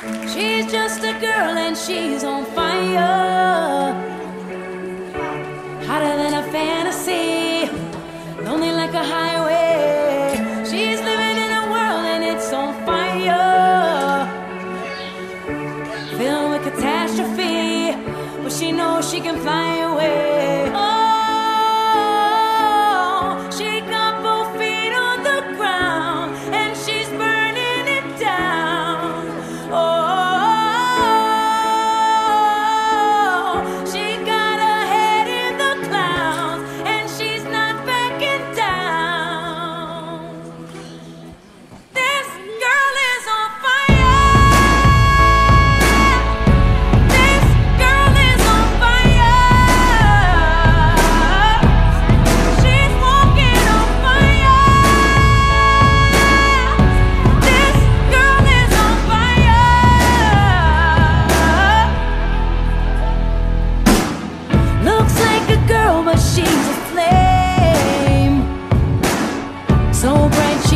She's just a girl and she's on fire. Hotter than a fantasy, lonely like a highway. She's living in a world and it's on fire. Filled with catastrophe, but she knows she can fly away. she's a flame, so bright.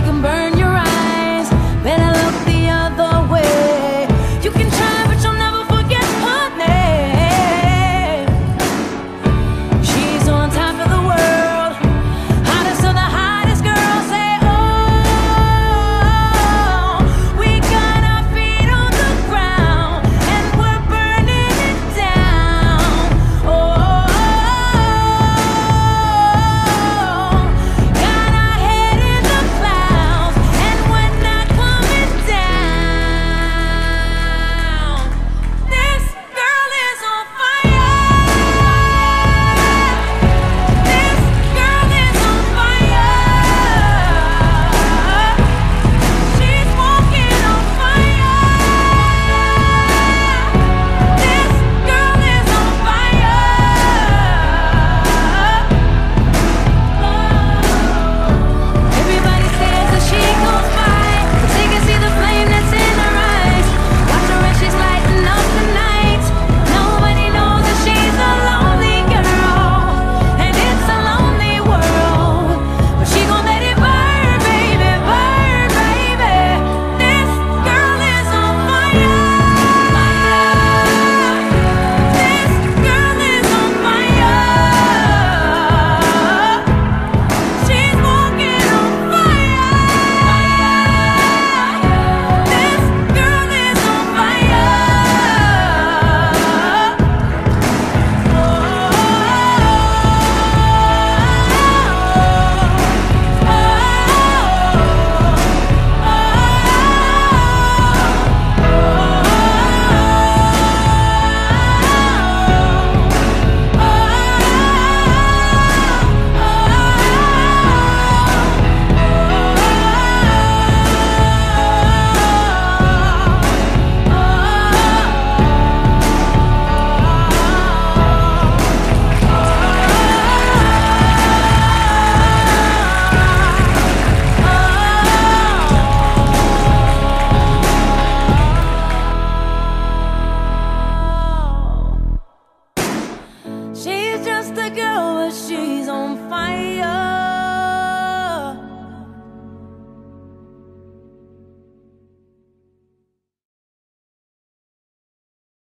the girl, but she's on fire.